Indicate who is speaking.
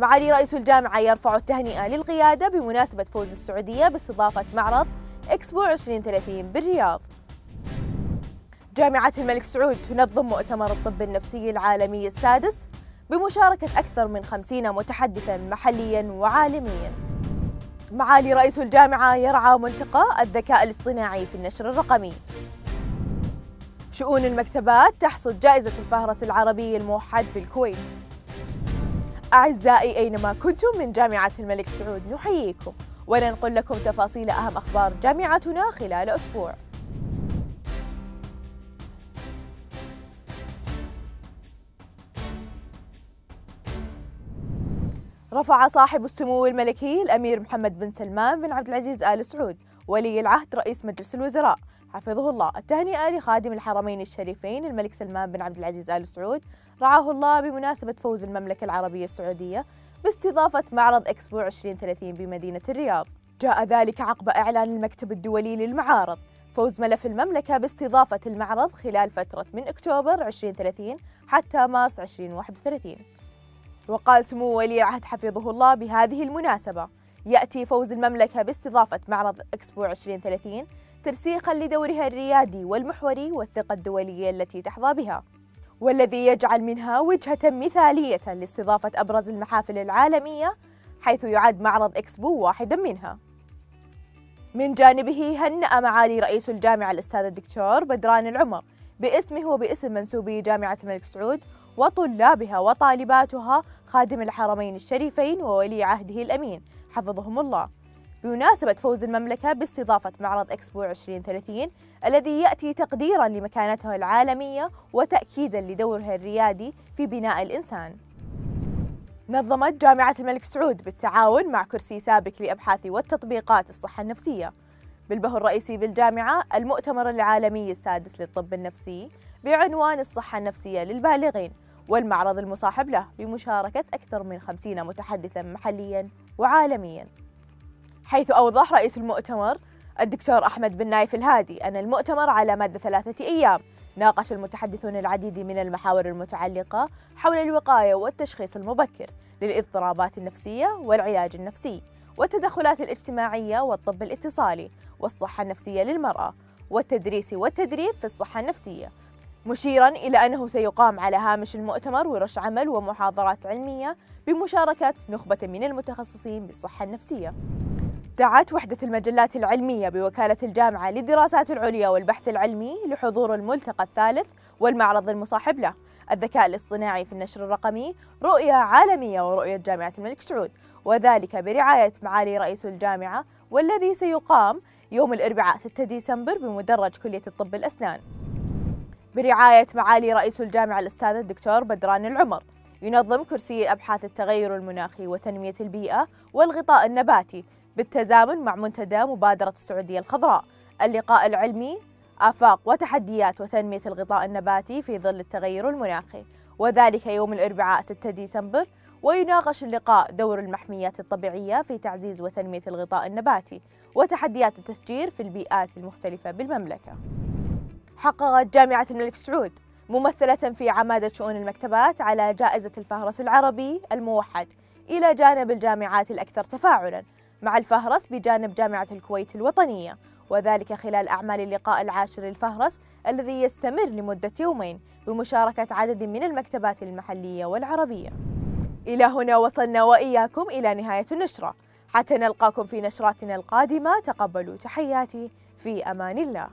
Speaker 1: معالي رئيس الجامعة يرفع التهنئة للقيادة بمناسبة فوز السعودية باستضافة معرض إكسبو 2030 بالرياض. جامعة الملك سعود تنظم مؤتمر الطب النفسي العالمي السادس بمشاركة أكثر من خمسين متحدثا محليا وعالميا. معالي رئيس الجامعة يرعى ملتقى الذكاء الاصطناعي في النشر الرقمي. شؤون المكتبات تحصد جائزة الفهرس العربي الموحد بالكويت. أعزائي أينما كنتم من جامعة الملك سعود نحييكم وننقل لكم تفاصيل أهم أخبار جامعتنا خلال أسبوع. رفع صاحب السمو الملكي الأمير محمد بن سلمان بن عبد العزيز آل سعود ولي العهد رئيس مجلس الوزراء. حفظه الله. التهنئة لخادم الحرمين الشريفين الملك سلمان بن عبد العزيز آل سعود رعاه الله بمناسبة فوز المملكة العربية السعودية باستضافة معرض إكسبو 2030 بمدينة الرياض. جاء ذلك عقب إعلان المكتب الدولي للمعارض. فوز ملف المملكة باستضافة المعرض خلال فترة من أكتوبر 2030 حتى مارس 2031 وقال سمو ولي العهد حفظه الله بهذه المناسبة. يأتي فوز المملكة باستضافة معرض إكسبو 2030 ترسيخا لدورها الريادي والمحوري والثقة الدولية التي تحظى بها. والذي يجعل منها وجهة مثالية لاستضافة أبرز المحافل العالمية حيث يعد معرض إكسبو واحدا منها. من جانبه هنأ معالي رئيس الجامعة الأستاذ الدكتور بدران العمر باسمه وباسم منسوبي جامعة الملك سعود وطلابها وطالباتها خادم الحرمين الشريفين وولي عهده الأمين. حفظهم الله. بمناسبة فوز المملكة باستضافة معرض إكسبو 2030 الذي يأتي تقديرا لمكانتها العالمية وتأكيدا لدورها الريادي في بناء الإنسان. نظمت جامعة الملك سعود بالتعاون مع كرسي سابق لأبحاث والتطبيقات الصحة النفسية. بالبه الرئيسي بالجامعة المؤتمر العالمي السادس للطب النفسي بعنوان الصحة النفسية للبالغين. والمعرض المصاحب له بمشاركة أكثر من خمسين متحدثا محليا وعالميا. حيث أوضح رئيس المؤتمر الدكتور أحمد بن نايف الهادي أن المؤتمر على مدى ثلاثة أيام ناقش المتحدثون العديد من المحاور المتعلقة حول الوقاية والتشخيص المبكر للاضطرابات النفسية والعلاج النفسي والتدخلات الاجتماعية والطب الاتصالي والصحة النفسية للمرأة والتدريس والتدريب في الصحة النفسية مشيرا إلى أنه سيقام على هامش المؤتمر ورش عمل ومحاضرات علمية بمشاركة نخبة من المتخصصين بالصحة النفسية. دعت وحدة المجلات العلمية بوكالة الجامعة للدراسات العليا والبحث العلمي لحضور الملتقى الثالث والمعرض المصاحب له. الذكاء الاصطناعي في النشر الرقمي رؤية عالمية ورؤية جامعة الملك سعود. وذلك برعاية معالي رئيس الجامعة والذي سيقام يوم الأربعاء 6 ديسمبر بمدرج كلية الطب الأسنان. برعاية معالي رئيس الجامعة الأستاذ الدكتور بدران العمر. ينظم كرسي أبحاث التغير المناخي وتنمية البيئة والغطاء النباتي بالتزامن مع منتدى مبادرة السعودية الخضراء. اللقاء العلمي آفاق وتحديات وتنمية الغطاء النباتي في ظل التغير المناخي. وذلك يوم الأربعاء 6 ديسمبر ويناقش اللقاء دور المحميات الطبيعية في تعزيز وتنمية الغطاء النباتي وتحديات التشجير في البيئات المختلفة بالمملكة. حققت جامعة الملك سعود ممثلة في عمادة شؤون المكتبات على جائزة الفهرس العربي الموحد إلى جانب الجامعات الأكثر تفاعلاً مع الفهرس بجانب جامعة الكويت الوطنية وذلك خلال أعمال اللقاء العاشر للفهرس الذي يستمر لمدة يومين بمشاركة عدد من المكتبات المحلية والعربية. إلى هنا وصلنا وإياكم إلى نهاية النشرة. حتى نلقاكم في نشراتنا القادمة تقبلوا تحياتي. في أمان الله.